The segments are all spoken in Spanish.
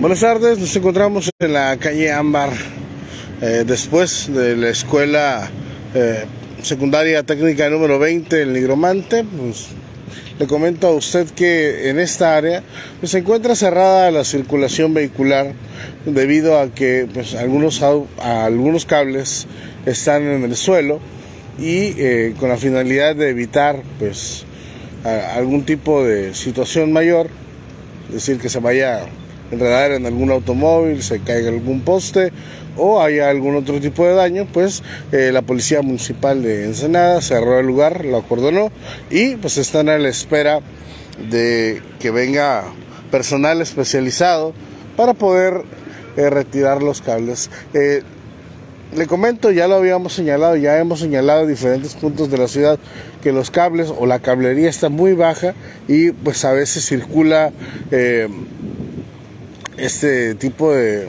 Buenas tardes, nos encontramos en la calle Ámbar, eh, después de la escuela eh, secundaria técnica número 20, el Nigromante. Pues, le comento a usted que en esta área pues, se encuentra cerrada la circulación vehicular debido a que pues, algunos, algunos cables están en el suelo y eh, con la finalidad de evitar pues, algún tipo de situación mayor, es decir, que se vaya enredar en algún automóvil, se caiga algún poste o haya algún otro tipo de daño, pues eh, la Policía Municipal de Ensenada cerró el lugar, lo acordonó y pues están a la espera de que venga personal especializado para poder eh, retirar los cables. Eh, le comento, ya lo habíamos señalado, ya hemos señalado diferentes puntos de la ciudad que los cables o la cablería está muy baja y pues a veces circula este tipo de,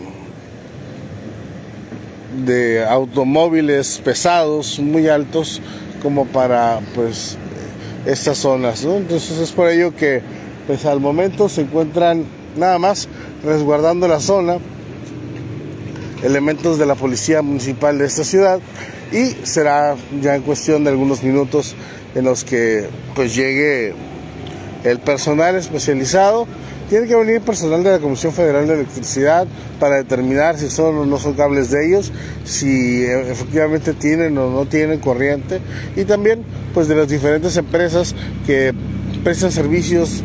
de automóviles pesados, muy altos, como para pues estas zonas, Entonces es por ello que pues al momento se encuentran nada más resguardando la zona elementos de la policía municipal de esta ciudad y será ya en cuestión de algunos minutos en los que pues llegue el personal especializado tiene que venir personal de la Comisión Federal de Electricidad para determinar si son o no son cables de ellos, si eh, efectivamente tienen o no tienen corriente y también pues de las diferentes empresas que prestan servicios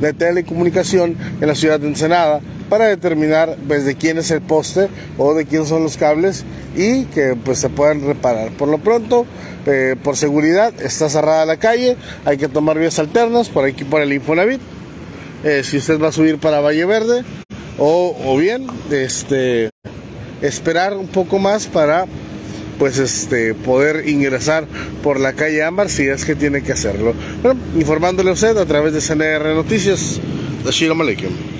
de telecomunicación en la ciudad de Ensenada para determinar pues, de quién es el poste o de quién son los cables y que pues se puedan reparar. Por lo pronto, eh, por seguridad, está cerrada la calle, hay que tomar vías alternas por aquí por el Infonavit. Eh, si usted va a subir para Valle Verde o, bien este esperar un poco más para pues este poder ingresar por la calle Ámbar si es que tiene que hacerlo. Bueno, informándole a usted a través de CNR Noticias. Assalamu alaikum.